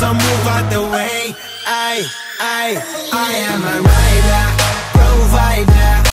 So move out the way. I, I, I am a.